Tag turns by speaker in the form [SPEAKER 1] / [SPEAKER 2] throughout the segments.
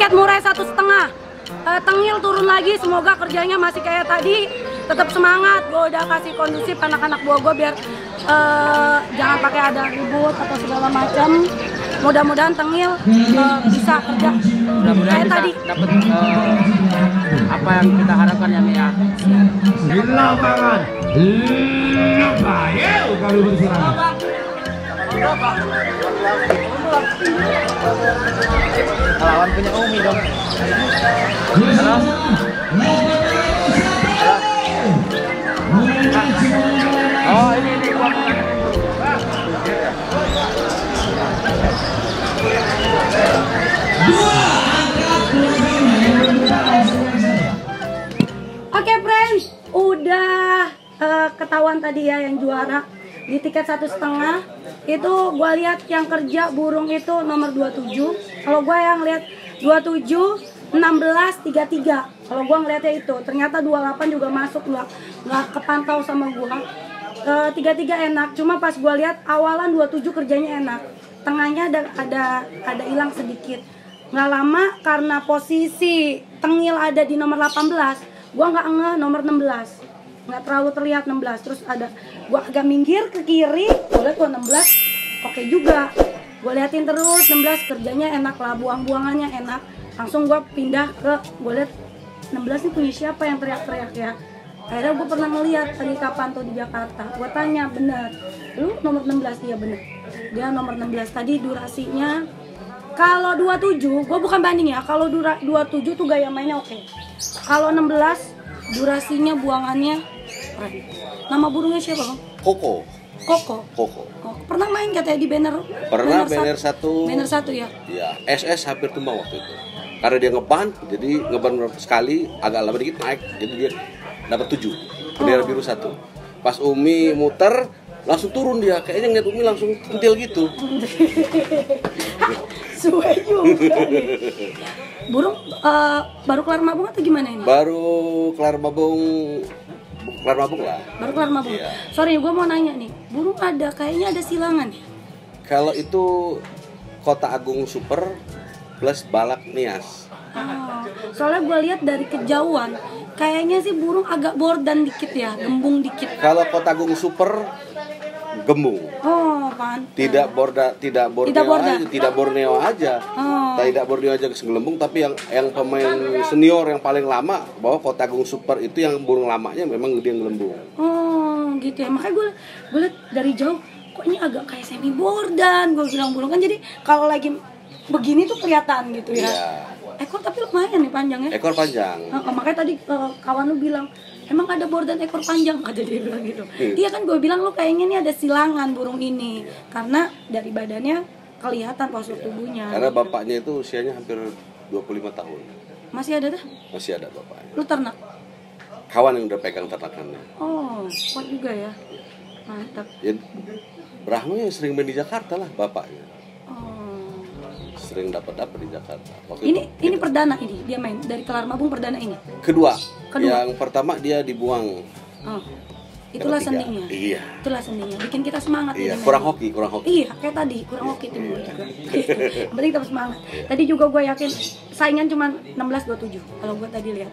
[SPEAKER 1] tiket murah satu setengah. Eh, tengil turun lagi semoga kerjanya masih kayak tadi. Tetap semangat gue udah kasih kondusif anak-anak buah gue biar eh, jangan pakai ada ribut atau segala macam. Mudah-mudahan tengil eh, bisa kerja.
[SPEAKER 2] Mudah-mudahan
[SPEAKER 1] kayak
[SPEAKER 2] bisa
[SPEAKER 1] tadi.
[SPEAKER 2] dapat eh, apa yang kita harapkan ya Mi ya.
[SPEAKER 3] Di lapangan Labayel kalau berserang
[SPEAKER 2] Lawan punya Umi dong. Oh ini ini gua
[SPEAKER 1] Oke friends, udah eh, ketahuan tadi ya yang juara di tiket satu setengah itu gue lihat yang kerja burung itu nomor 27 kalau gue yang lihat 27 16 33 kalau gue ngeliatnya itu ternyata 28 juga masuk nggak nggak kepantau sama gue tiga tiga enak cuma pas gue lihat awalan 27 kerjanya enak. Tengahnya ada ada ada hilang sedikit. Nggak lama karena posisi tengil ada di nomor 18 gua nggak ngeh nomor 16 nggak terlalu terlihat 16 terus ada gua agak minggir ke kiri gua lihat gua 16 oke juga. Gua liatin terus 16 kerjanya enak lah buang-buangannya enak. Langsung gua pindah ke gua lihat 16 ini punya siapa yang teriak-teriak ya. Akhirnya gue pernah ngeliat tadi kapan tuh di Jakarta. Gue tanya bener lu nomor 16 iya bener. Dia nomor 16 tadi durasinya kalau 27 gue bukan banding ya kalau dura 27 tuh gaya mainnya oke. Kalau 16 durasinya buangannya keren nama burungnya siapa bang
[SPEAKER 4] Koko,
[SPEAKER 1] Koko
[SPEAKER 4] Koko.
[SPEAKER 1] oh, pernah main katanya di banner
[SPEAKER 4] Pernah banner satu.
[SPEAKER 1] banner satu ya
[SPEAKER 4] Ya, SS hampir tumbang waktu itu. Karena dia ngeban, jadi ngeban sekali agak lama dikit naik, jadi dia dapat tujuh. Bendera biru satu. Pas Umi muter, langsung turun dia. Kayaknya ngeliat Umi langsung centil gitu.
[SPEAKER 1] suwe juga nih. burung eh, baru kelar mabung atau gimana ini
[SPEAKER 4] Baru kelar babung, kelar babung lah.
[SPEAKER 1] baru kelar mabung
[SPEAKER 4] Iya.
[SPEAKER 1] sorry gue mau nanya nih burung ada kayaknya ada silangan ya
[SPEAKER 4] Kalau itu Kota Agung Super plus Balak Nias.
[SPEAKER 1] Oh, soalnya gue lihat dari kejauhan kayaknya sih burung agak bordan dikit ya gembung dikit
[SPEAKER 4] Kalau Kota Agung Super gembung.
[SPEAKER 1] oh pan
[SPEAKER 4] tidak borda tidak borneo
[SPEAKER 1] Tidak borda.
[SPEAKER 4] aja tidak borneo aja
[SPEAKER 1] Oh.
[SPEAKER 4] tidak borneo aja gelembung tapi yang yang pemain senior yang paling lama bahwa kota agung super itu yang burung lamanya memang dia gelembung
[SPEAKER 1] oh gitu ya makanya gue gue lihat dari jauh kok ini agak kayak semi bordan gue bilang burung kan jadi kalau lagi begini tuh kelihatan gitu ya
[SPEAKER 4] Iya.
[SPEAKER 1] ekor tapi lumayan nih panjangnya
[SPEAKER 4] ekor panjang
[SPEAKER 1] Nah, makanya tadi eh, kawan lu bilang emang ada bordan ekor panjang? Kata dia bilang gitu. Iya. Kan gue bilang lu kayaknya nih ada silangan burung ini. Karena dari badannya kelihatan postur tubuhnya
[SPEAKER 4] karena bapaknya itu usianya hampir 25 tahun.
[SPEAKER 1] Masih ada dah?
[SPEAKER 4] Masih ada bapaknya.
[SPEAKER 1] Lu ternak?
[SPEAKER 4] Kawan yang udah pegang ternakannya.
[SPEAKER 1] Oh kuat juga ya. Mantap.
[SPEAKER 4] Ya Brahma yang sering main di Jakarta lah bapaknya sering dapat dapat di Jakarta Waktu
[SPEAKER 1] ini
[SPEAKER 4] itu
[SPEAKER 1] ini perdana ini dia main dari kelar mabung perdana ini
[SPEAKER 4] kedua,
[SPEAKER 1] Kedua.
[SPEAKER 4] yang pertama dia dibuang
[SPEAKER 1] oh itulah
[SPEAKER 4] Ketiga.
[SPEAKER 1] sendinya
[SPEAKER 4] iya
[SPEAKER 1] itulah sendinya bikin kita semangat
[SPEAKER 4] iya kurang
[SPEAKER 1] main.
[SPEAKER 4] hoki kurang hoki
[SPEAKER 1] Iya, kayak tadi kurang oke tim gue juga. Yang penting tetap semangat. Tadi juga gue yakin saingan cuma 16 27 kalau gue tadi lihat.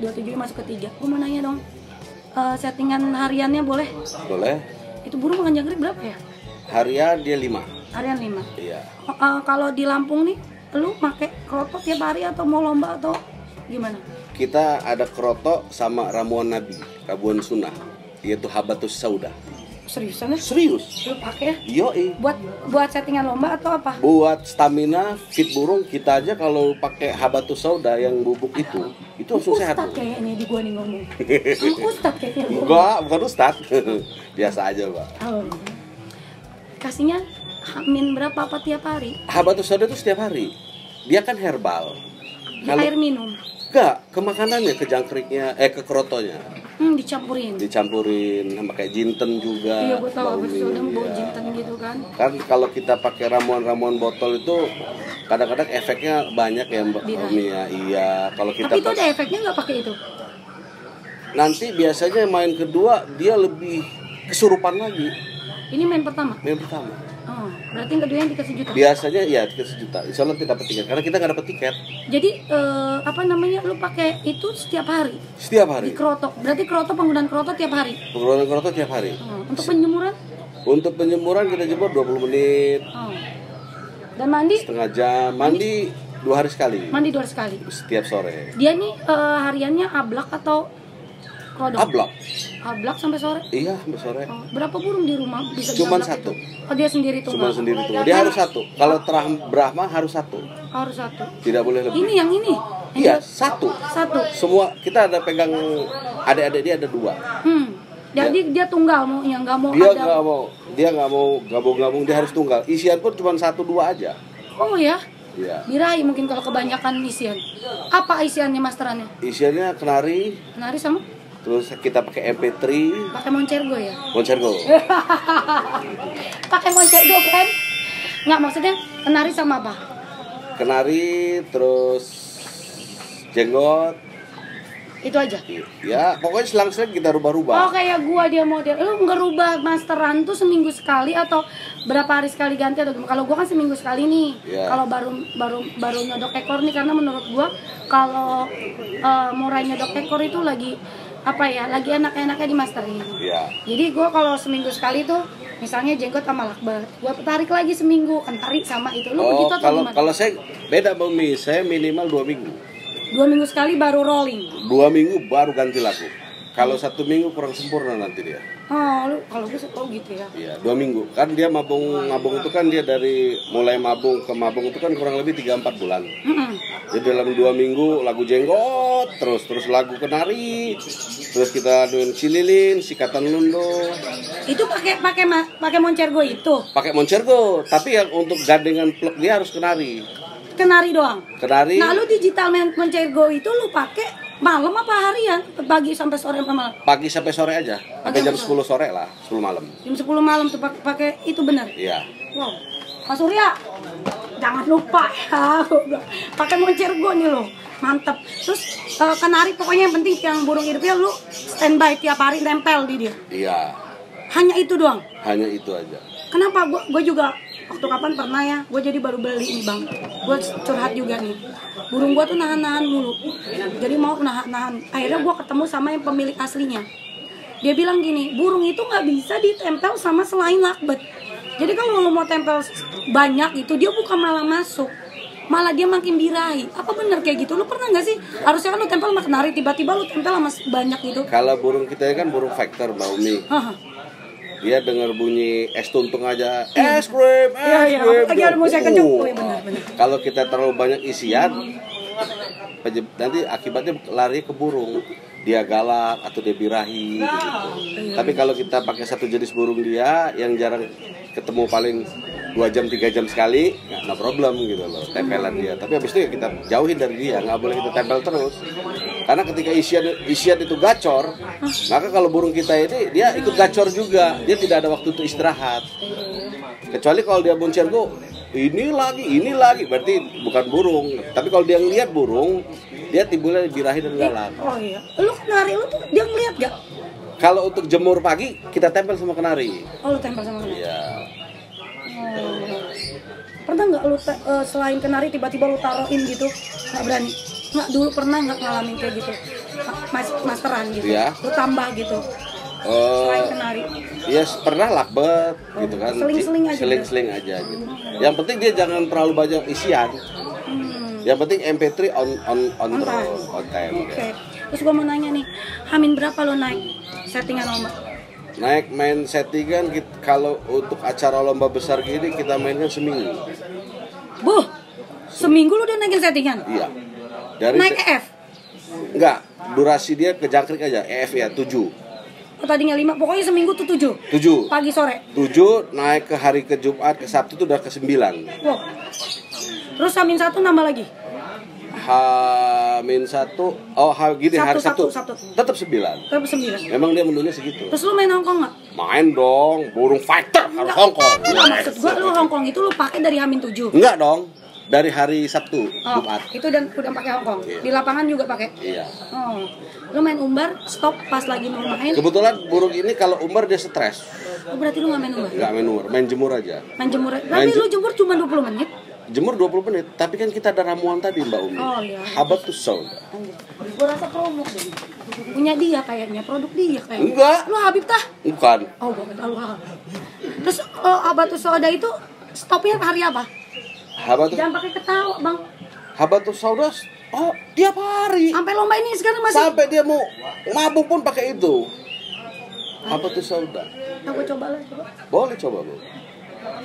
[SPEAKER 1] 27 masuk ke 3. Gue mau nanya dong. eh, settingan hariannya boleh?
[SPEAKER 4] boleh
[SPEAKER 1] Itu burung makan jangkrik berapa ya?
[SPEAKER 4] harian dia lima
[SPEAKER 1] Harian 5.
[SPEAKER 4] iya
[SPEAKER 1] kalau di Lampung nih, lu make krotok tiap hari atau mau lomba atau gimana?
[SPEAKER 4] kita ada kerotok sama ramuan nabi ramuan sunnah yaitu habatus sauda
[SPEAKER 1] Seriusan ya?
[SPEAKER 4] serius
[SPEAKER 1] Lu pakai ya?
[SPEAKER 4] yoi
[SPEAKER 1] Buat buat settingan lomba atau apa?
[SPEAKER 4] buat stamina fit burung kita aja kalau pakai habatus sauda yang bubuk itu itu langsung sehat
[SPEAKER 1] Ustad kayaknya di gua nih ngomong. Ustad kayaknya.
[SPEAKER 4] enggak bukan ustad biasa aja pak
[SPEAKER 1] Oh. Kasihnya hamin berapa apa tiap hari?
[SPEAKER 4] habatus sauda itu setiap hari dia kan herbal
[SPEAKER 1] Di
[SPEAKER 4] Kalau-
[SPEAKER 1] air minum.
[SPEAKER 4] enggak ke makanannya ke jangkriknya eh ke kerotonya
[SPEAKER 1] Hmm, dicampurin.
[SPEAKER 4] dicampurin sama kayak jinten juga
[SPEAKER 1] Iya, gue tahu habis itu udah bau
[SPEAKER 4] iya.
[SPEAKER 1] jinten gitu kan.
[SPEAKER 4] kan kalau kita pakai ramuan-ramuan botol itu kadang-kadang efeknya banyak ya mbak. Mia iya kalau kita
[SPEAKER 1] Tapi itu ada efeknya nggak pakai itu?
[SPEAKER 4] nanti biasanya main kedua dia lebih kesurupan lagi
[SPEAKER 1] Ini main pertama.
[SPEAKER 4] main pertama.
[SPEAKER 1] Berarti yang kedua yang dikasih juta.
[SPEAKER 4] biasanya ya tiket sejuta insya Allah tidak dapat tiket karena kita nggak dapat tiket
[SPEAKER 1] Jadi eh, apa namanya lu pakai itu setiap hari
[SPEAKER 4] setiap
[SPEAKER 1] di
[SPEAKER 4] hari
[SPEAKER 1] krotok. Berarti krotok penggunaan krotok tiap hari.
[SPEAKER 4] pengeluaran kroto tiap hari
[SPEAKER 1] Oh, untuk penjemuran?
[SPEAKER 4] untuk penjemuran kita jemur 20 menit
[SPEAKER 1] Oh. Dan mandi?
[SPEAKER 4] setengah jam mandi dua hari sekali
[SPEAKER 1] Mandi dua hari sekali.
[SPEAKER 4] setiap sore
[SPEAKER 1] Dia nih eh, hariannya ablak atau kodok?
[SPEAKER 4] ablak
[SPEAKER 1] Ablak sampai sore.
[SPEAKER 4] iya sampai sore
[SPEAKER 1] Oh, berapa burung di rumah bisa
[SPEAKER 4] Cuman satu.
[SPEAKER 1] itu? Oh, dia sendiri tuh.
[SPEAKER 4] cuma sendiri tuh dia harus satu kalau terang Brahma harus satu
[SPEAKER 1] Harus satu.
[SPEAKER 4] tidak boleh lebih
[SPEAKER 1] Ini yang ini. Yang
[SPEAKER 4] iya satu
[SPEAKER 1] Satu.
[SPEAKER 4] semua kita ada pegang adik-adik dia ada dua
[SPEAKER 1] Hmm. Jadi dia tunggal mau yang nggak mau
[SPEAKER 4] dia
[SPEAKER 1] ada.
[SPEAKER 4] nggak mau dia nggak mau gabung-gabung dia harus tunggal isian pun cuma satu dua aja
[SPEAKER 1] Oh ya.
[SPEAKER 4] iya
[SPEAKER 1] Birahi mungkin kalau kebanyakan isian. Apa isiannya masterannya?
[SPEAKER 4] isiannya kenari
[SPEAKER 1] Nari sama
[SPEAKER 4] terus kita pakai MP3
[SPEAKER 1] pakai moncergo ya?
[SPEAKER 4] Moncergo
[SPEAKER 1] pakai moncergo kan? Nggak maksudnya kenari sama apa?
[SPEAKER 4] kenari terus jenggot
[SPEAKER 1] Itu aja.
[SPEAKER 4] ya pokoknya selang-selang kita
[SPEAKER 1] Oh
[SPEAKER 4] rubah-rubah
[SPEAKER 1] kayak gua dia model. Lu ngerubah masteran tuh seminggu sekali atau berapa hari sekali ganti atau? Kalau gua kan seminggu sekali nih.
[SPEAKER 4] Iya.
[SPEAKER 1] Kalau baru baru baru nyodok ekor nih karena menurut gua kalau eh, murai nyodok ekor itu lagi apa ya? Lagi enak-enaknya di masterin.
[SPEAKER 4] ya
[SPEAKER 1] Jadi gue kalau seminggu sekali tuh misalnya jenggot sama lakbat, gue tarik lagi seminggu, kentari sama itu. Lu
[SPEAKER 4] oh
[SPEAKER 1] begitu atau
[SPEAKER 4] kalau
[SPEAKER 1] gimana?
[SPEAKER 4] kalau saya beda bang Mi saya minimal dua minggu
[SPEAKER 1] Dua minggu sekali baru rolling.
[SPEAKER 4] dua minggu baru ganti lagu kalau satu minggu kurang sempurna nanti dia
[SPEAKER 1] Oh, lu kalau gue oh gitu ya.
[SPEAKER 4] Iya, dua minggu. Kan dia mabung mabung itu kan dia dari mulai mabung ke mabung itu kan kurang lebih 3-4 bulan.
[SPEAKER 1] Mm-mm.
[SPEAKER 4] Jadi dalam dua minggu lagu jenggot, terus terus lagu kenari, terus kita aduin cililin, sikatan lundo,
[SPEAKER 1] Itu pakai pakai pakai moncergo itu,
[SPEAKER 4] pakai moncergo. Tapi yang untuk gandengan plug dia harus kenari.
[SPEAKER 1] kenari doang.
[SPEAKER 4] Kenari
[SPEAKER 1] Nah, lu digital moncergo itu lu pakai malam apa harian? Pagi sampai sore sampai malam.
[SPEAKER 4] pagi sampai sore aja, sampai jam 10 sore lah, 10 malam.
[SPEAKER 1] Jam 10 malam tuh pak- pakai itu benar.
[SPEAKER 4] Iya.
[SPEAKER 1] Wow. Mas Surya, jangan lupa ya. Pakai moncergo nih lo. Mantep. Terus eh, kenari pokoknya yang penting yang burung hidupnya lu standby tiap hari nempel di dia.
[SPEAKER 4] Iya.
[SPEAKER 1] Hanya itu doang.
[SPEAKER 4] Hanya itu aja.
[SPEAKER 1] Kenapa? Gua juga waktu kapan pernah ya, gue jadi baru beli nih bang, gue curhat juga nih, burung gua tuh nahan-nahan mulu, jadi mau nahan-nahan, akhirnya gua ketemu sama yang pemilik aslinya, dia bilang gini, burung itu nggak bisa ditempel sama selain lakbet, jadi kalau lu mau tempel banyak itu dia bukan malah masuk, malah dia makin birahi, apa bener kayak gitu, lu pernah nggak sih, harusnya kan lu tempel sama kenari, tiba-tiba lu tempel sama banyak gitu,
[SPEAKER 4] Kalau burung kita kan burung factor, Mbak Umi. Dia dengar bunyi es tuntung aja, es krim, es
[SPEAKER 1] Iya, iya,
[SPEAKER 4] krim.
[SPEAKER 1] apalagi ada musik
[SPEAKER 4] Uh.
[SPEAKER 1] kenceng. Oh, iya.
[SPEAKER 4] Kalau kita terlalu banyak isian, nanti akibatnya lari ke burung. Dia galak atau dia birahi. gitu. Tapi kalau kita pakai satu jenis burung dia yang jarang ketemu paling dua jam tiga jam sekali, nggak no problem gitu loh tempelan dia. Tapi habis itu ya kita jauhin dari dia, nggak boleh kita tempel terus. Karena ketika isian isian itu gacor, maka kalau burung kita ini dia ikut gacor juga, dia tidak ada waktu untuk istirahat. Kecuali kalau dia moncergo, ini lagi, ini lagi, berarti bukan burung. Tapi kalau dia ngeliat burung, dia timbulnya birahi dan galak.
[SPEAKER 1] Oh iya, lu kenari lu tuh dia ngeliat gak?
[SPEAKER 4] Kalau untuk jemur pagi, kita tempel sama kenari.
[SPEAKER 1] Oh lu tempel sama kenari.
[SPEAKER 4] Iya.
[SPEAKER 1] Oh. Pernah nggak lu eh, selain kenari tiba-tiba lu taruhin gitu? Nggak berani? Nggak dulu pernah nggak ngalamin kayak gitu? Ma- Mas masteran gitu.
[SPEAKER 4] Iya.
[SPEAKER 1] Lu tambah gitu.
[SPEAKER 4] Eh,
[SPEAKER 1] Selain kenari.
[SPEAKER 4] ya pernah lakbet gitu kan.
[SPEAKER 1] Seling-seling aja.
[SPEAKER 4] Seling-seling aja gitu. Yang penting dia jangan terlalu banyak isian.
[SPEAKER 1] Hmm.
[SPEAKER 4] Yang penting MP3 on on on,
[SPEAKER 1] On time.
[SPEAKER 4] terus, on time.
[SPEAKER 1] Oke.
[SPEAKER 4] ya.
[SPEAKER 1] Terus gua mau nanya nih, Hamin berapa lo naik settingan lomba?
[SPEAKER 4] Naik main settingan kalau untuk acara lomba besar gini kita mainkan seminggu.
[SPEAKER 1] Buh, seminggu lu udah naikin settingan?
[SPEAKER 4] Iya. Dari
[SPEAKER 1] Naik EF?
[SPEAKER 4] enggak, durasi dia ke jangkrik aja, EF ya 7.
[SPEAKER 1] Oh, tadinya 5, pokoknya seminggu tuh 7
[SPEAKER 4] 7.
[SPEAKER 1] Pagi sore
[SPEAKER 4] 7 naik ke hari ke Jumat ke Sabtu itu udah ke 9.
[SPEAKER 1] Wow Terus Hamin satu nambah lagi?
[SPEAKER 4] Hamin satu, oh ha, gini
[SPEAKER 1] Sabtu,
[SPEAKER 4] hari Sabtu,
[SPEAKER 1] Sabtu, Sabtu.
[SPEAKER 4] tetap 9.
[SPEAKER 1] Tetap 9
[SPEAKER 4] Memang dia menunya segitu.
[SPEAKER 1] Terus lu main Hongkong nggak?
[SPEAKER 4] Main dong, burung fighter harus Hongkong.
[SPEAKER 1] Enggak maksud gua lu Hongkong itu lu pakai dari Hamin 7
[SPEAKER 4] Enggak dong. Dari hari Sabtu
[SPEAKER 1] Oh,
[SPEAKER 4] Jumat
[SPEAKER 1] itu dan udah pakai Hongkong.
[SPEAKER 4] Iya.
[SPEAKER 1] Di lapangan juga pakai.
[SPEAKER 4] iya
[SPEAKER 1] Oh. Lu main umbar, stop pas lagi mau main.
[SPEAKER 4] kebetulan burung ini kalau umbar dia stres
[SPEAKER 1] Oh, berarti lu nggak main umbar.
[SPEAKER 4] nggak main umbar main jemur aja
[SPEAKER 1] Main jemur. Tapi
[SPEAKER 4] Main
[SPEAKER 1] lu
[SPEAKER 4] je-
[SPEAKER 1] jemur cuma 20 menit.
[SPEAKER 4] jemur 20 menit tapi kan kita ada ramuan tadi Mbak Umi
[SPEAKER 1] Oh, iya.
[SPEAKER 4] habat tuh
[SPEAKER 1] Anjir. Gua rasa promo deh. Punya dia kayaknya, produk dia kayaknya.
[SPEAKER 4] Enggak.
[SPEAKER 1] Lu Habib tah?
[SPEAKER 4] bukan
[SPEAKER 1] Oh, kata lu Habib. Terus oh, abatus soda itu stopnya hari apa?
[SPEAKER 4] Habat tuh
[SPEAKER 1] Jangan pakai ketawa, Bang.
[SPEAKER 4] habat tuh soda oh tiap hari
[SPEAKER 1] Sampai lomba ini sekarang masih
[SPEAKER 4] sampai dia mau mabuk pun pakai itu habat tuh
[SPEAKER 1] Nah, gua coba lah, coba.
[SPEAKER 4] boleh coba bu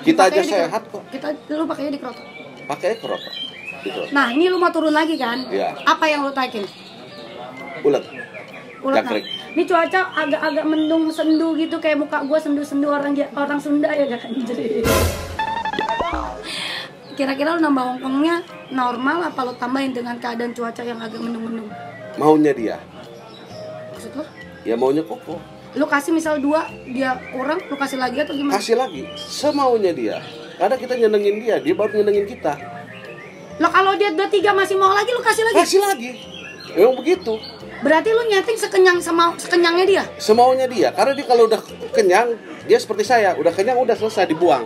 [SPEAKER 4] kita aja sehat kok
[SPEAKER 1] Kita lu pakainya di kerotok.
[SPEAKER 4] pakai kerotok gitu
[SPEAKER 1] Nah, ini lu mau turun lagi kan?
[SPEAKER 4] Iya.
[SPEAKER 1] Apa yang lu taikin?
[SPEAKER 4] ulet
[SPEAKER 1] Ulat
[SPEAKER 4] Jangkrik.
[SPEAKER 1] nah. Ini cuaca agak-agak mendung sendu gitu kayak muka gua sendu-sendu orang orang Sunda ya gak anjir. Kira-kira lu nambah hongkongnya normal apa lu tambahin dengan keadaan cuaca yang agak mendung-mendung?
[SPEAKER 4] maunya dia
[SPEAKER 1] Maksud lu?
[SPEAKER 4] ya maunya koko
[SPEAKER 1] Lu kasih misal dua, dia kurang, lu kasih lagi atau gimana?
[SPEAKER 4] kasih lagi semaunya dia karena kita nyenengin dia dia baru nyenengin kita
[SPEAKER 1] Lo kalau dia udah tiga masih mau lagi, lu kasih lagi.
[SPEAKER 4] kasih lagi memang begitu
[SPEAKER 1] Berarti lu nyeting sekenyang sama sekenyangnya dia.
[SPEAKER 4] semaunya dia karena dia kalau udah kenyang dia seperti saya udah kenyang udah selesai dibuang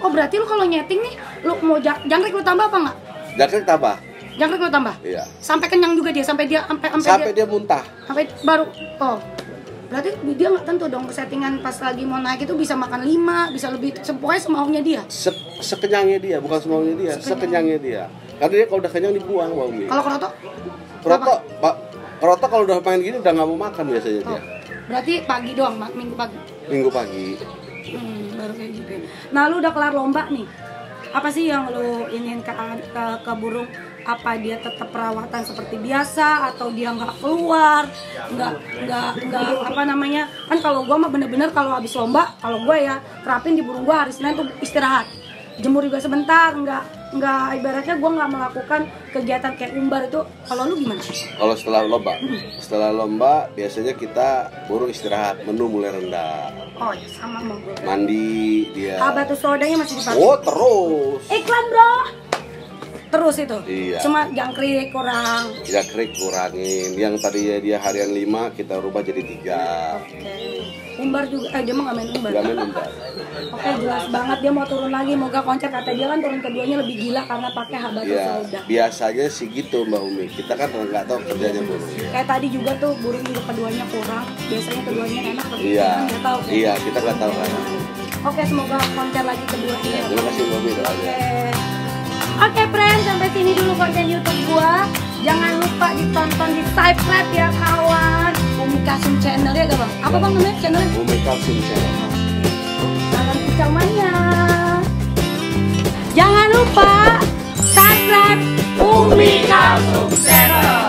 [SPEAKER 1] Oh berarti lu kalau nyeting nih, lu mau jang- jangkrik lu tambah apa nggak?
[SPEAKER 4] jangkrik tambah
[SPEAKER 1] Jangkrik lu tambah?
[SPEAKER 4] iya
[SPEAKER 1] Sampai kenyang juga dia, sampai dia sampai sampai,
[SPEAKER 4] sampai
[SPEAKER 1] dia,
[SPEAKER 4] dia muntah
[SPEAKER 1] sampai baru oh. Berarti dia nggak tentu dong settingan pas lagi mau naik itu bisa makan lima, bisa lebih pokoknya semaunya dia.
[SPEAKER 4] Se sekenyangnya dia bukan semaunya dia sekenyangnya dia karena dia kalau udah kenyang dibuang Umi
[SPEAKER 1] Kalau kerotok?
[SPEAKER 4] Kerotok, Pak. Kerotok kalau udah main gini udah nggak mau makan biasanya
[SPEAKER 1] Oh.
[SPEAKER 4] dia.
[SPEAKER 1] Berarti pagi doang, minggu pagi.
[SPEAKER 4] Minggu pagi.
[SPEAKER 1] Baru kayak gitu. ya. Nah, lu udah kelar lomba nih. Apa sih yang lu ingin ke, ke, ke burung? Apa dia tetap perawatan seperti biasa atau dia nggak keluar? Nggak nggak nggak apa namanya? Kan kalau gua mah bener-bener kalau habis lomba, kalau gua ya terapin di burung gua hari Senin tuh istirahat. Jemur juga sebentar, nggak nggak ibaratnya gua nggak melakukan kegiatan kayak umbar itu. Kalau lu gimana?
[SPEAKER 4] Kalau setelah lomba, setelah lomba biasanya kita burung istirahat, menu mulai rendah,
[SPEAKER 1] Oh ya sama gua.
[SPEAKER 4] mandi dia.
[SPEAKER 1] Ah, batu sodanya masih dipakai.
[SPEAKER 4] Oh terus.
[SPEAKER 1] Iklan bro. Terus itu.
[SPEAKER 4] Iya.
[SPEAKER 1] Cuma jangkrik kurang.
[SPEAKER 4] Jangkrik kurangin. Yang tadinya dia harian 5 kita rubah jadi tiga.
[SPEAKER 1] Oke. Umbar juga. Eh dia mah nggak main umbar.
[SPEAKER 4] Gak main umbar.
[SPEAKER 1] Oke jelas banget dia mau turun lagi. Moga koncer kata dia kan turun keduanya lebih gila karena pakai habatus
[SPEAKER 4] Ya
[SPEAKER 1] sauda.
[SPEAKER 4] biasanya sih gitu Mbak Umi. Kita kan nggak tahu kerjanya burung.
[SPEAKER 1] Kayak tadi juga tuh burung juga keduanya kurang. Biasanya keduanya enak tapi
[SPEAKER 4] Iya.
[SPEAKER 1] kita nggak tahu. kan?
[SPEAKER 4] Iya kita nggak tahu kan.
[SPEAKER 1] Oke semoga konser lagi keduanya.
[SPEAKER 4] Terima kasih Mbak Umi doanya.
[SPEAKER 1] Oke. Oke friends, sampai sini dulu konten YouTube gua. Jangan lupa ditonton di subscribe ya kawan. Bumi Kasum channel ya bang? Apa ya. bang namanya channelnya?
[SPEAKER 4] Bumi Kasum channel.
[SPEAKER 1] Jangan kicau. Jangan lupa subscribe Bumi Kasum channel.